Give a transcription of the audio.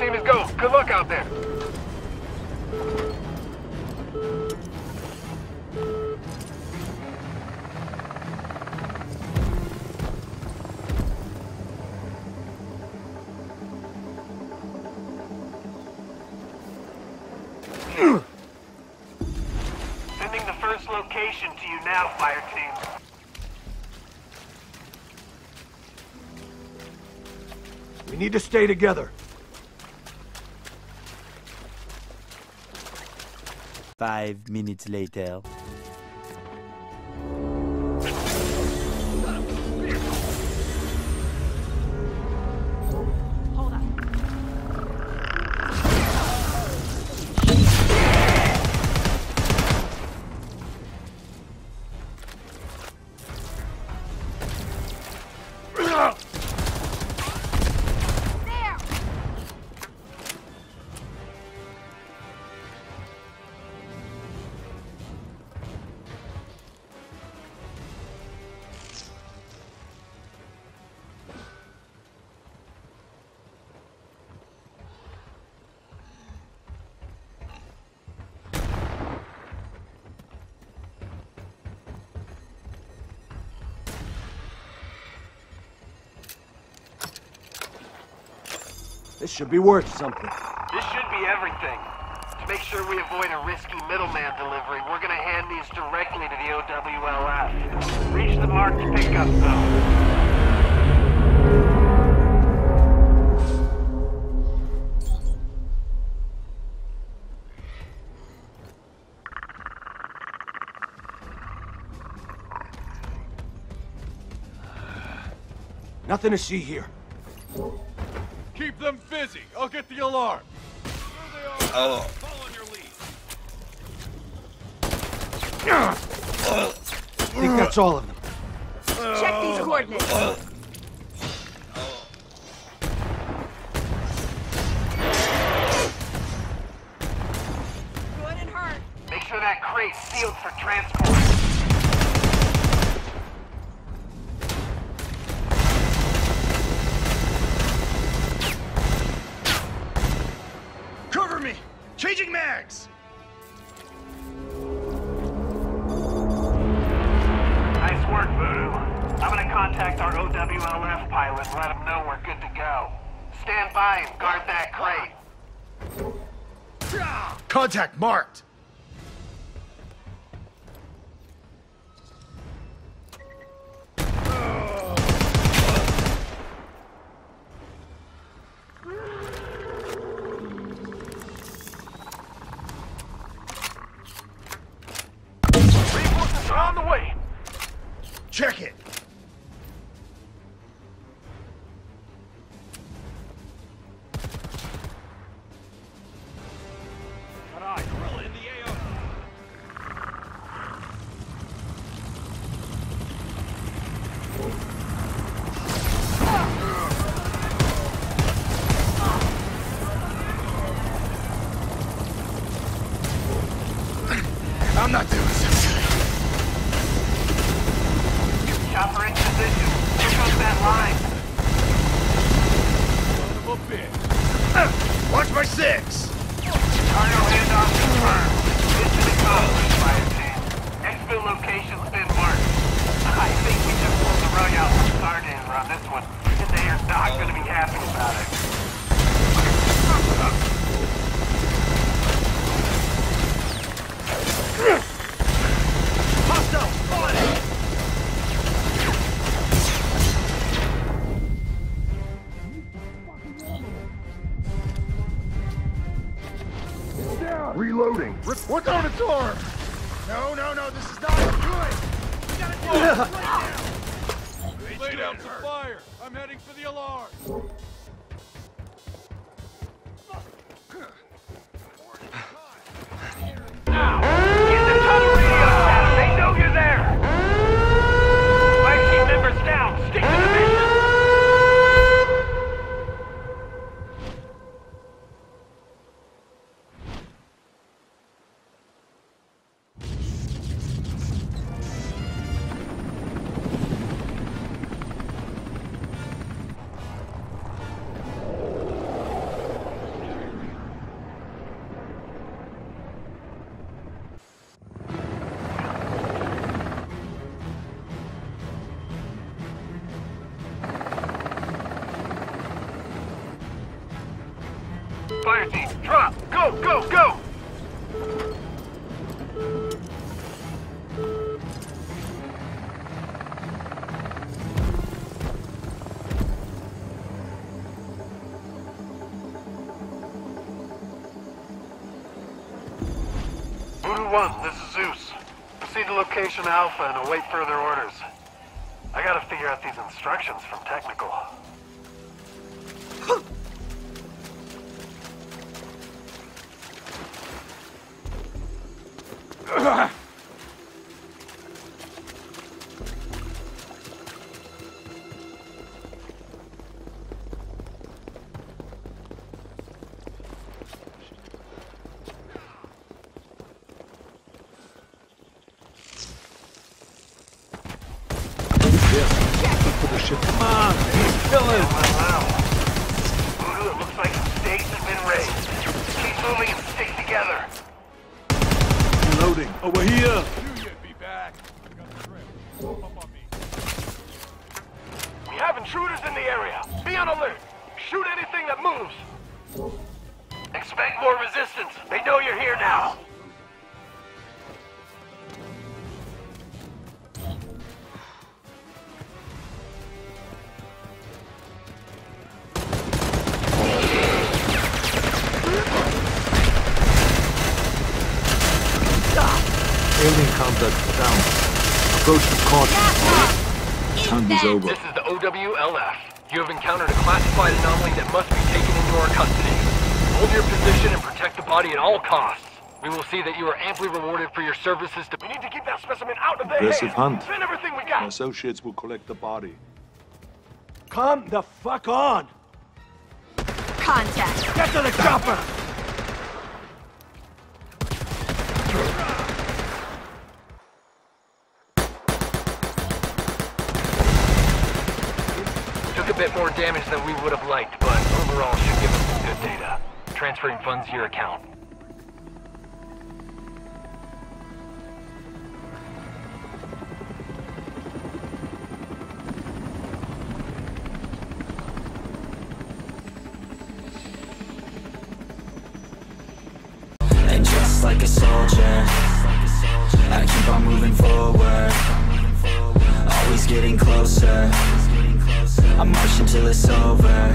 team is go. Good luck out there. Sending the first location to you now, fire team. We need to stay together. Five minutes later. This should be worth something. This should be everything. To make sure we avoid a risky middleman delivery, we're gonna hand these directly to the OWLF. Reach the marked pickup zone. Nothing to see here. Keep them busy. I'll get the alarm. Oh. Follow your lead. I think that's all of them. Check these oh. coordinates. Good and hurt. Make sure that crate's sealed for transport. OWLF pilot and let him know we're good to go. Stand by and guard that crate. Contact marked! Reinforcements on the way. Check it! I'm not doing this. Chopper in position. Here comes that line. Son of a bitch. Watch my six! Cargo handoff confirmed. Mission accomplished, fire team. Exfil location's been marked. I think we just pulled the rug out from Sardinger on this one. And they are not gonna be happy about it. Hostile! On it! Reloading. Work on its arm! No, no, no, this is not good! We gotta do it right now! Down fire. I'm heading for the alarm. Go, go, go! Voodoo 1, this is Zeus. Proceed to location Alpha and await further orders. I gotta figure out these instructions from technical. Come on, keep filling. Wow. Voodoo, it looks like some stakes have been raised. Keep moving and stick together. Loading. Over here. You yet be back. I got the trail. Up on me. We have intruders in the area. Be on alert. Shoot anything that moves. Expect more resistance. They know you're here now. Alien contact down. Approach with caution. Time is over. This is the OWLF. You have encountered a classified anomaly that must be taken into our custody. Hold your position and protect the body at all costs. We will see that you are amply rewarded for your services to- We need to keep that specimen out of their Impressive hunt. Spend everything we My got. associates will collect the body. Come the fuck on! Contact. Get to the chopper! More damage than we would have liked, but overall should give us some good data. Transferring funds to your account. And just like a soldier I keep on moving forward Always getting closer I march until it's over